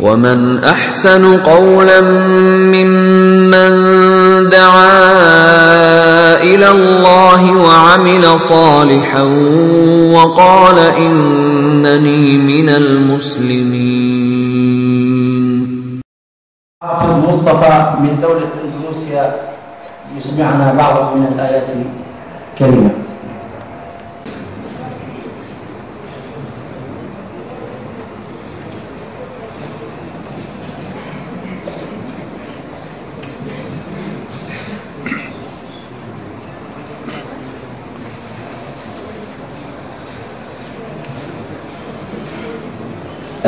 ومن احسن قولا ممن دعا إلى الله وعمل صالحا وقال انني من المسلمين المصطفى من دولة إندونيسيا يسمعنا بعض من الآيات الكريمة.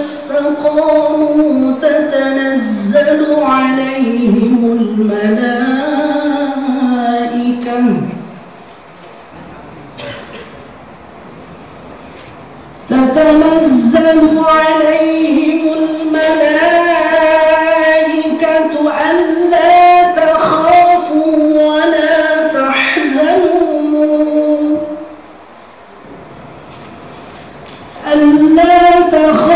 استقاموا تتنزل عليهم الملائكة. تتنزل عليهم الملائكة ألا تخافوا ولا تحزنوا. ألا تخافوا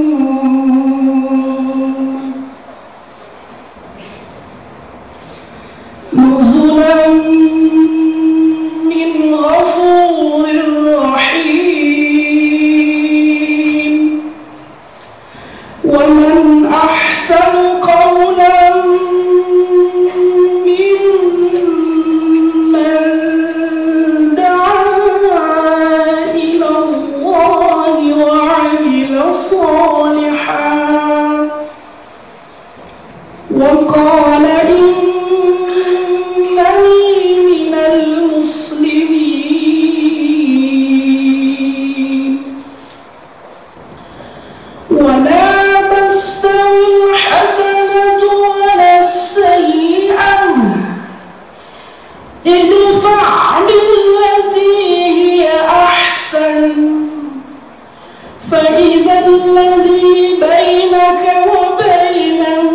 فإذا الذي بينك وبينه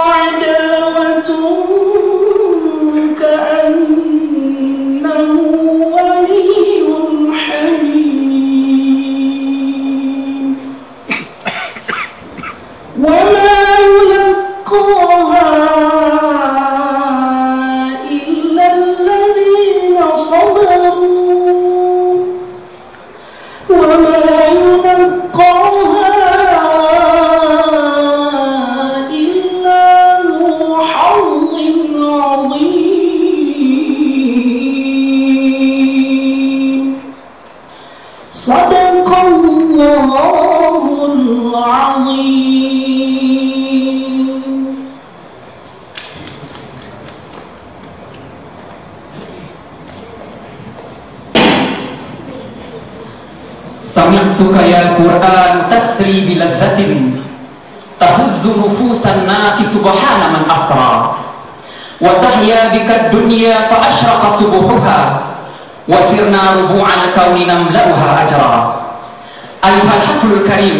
عداوة كأنه ولي حميم. وما يلقاها سمعتك يا قرآن تسري بلذة تهز نفوس الناس سبحان من أسرى. وتحيا بك الدنيا فأشرق صبحها وسرنا ربوع الكون نملأها أجرا. أيها الحفل الكريم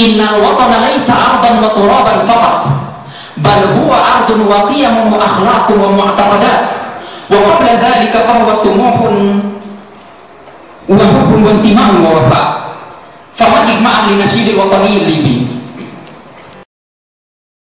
إن الوطن ليس أرضا وترابا فقط بل هو أرض وقيم وأخلاق ومعتقدات. وقبل ذلك فهو طموح وحب وانتماء ووفاء. فوقف معا لنشيد الوطني الليبي.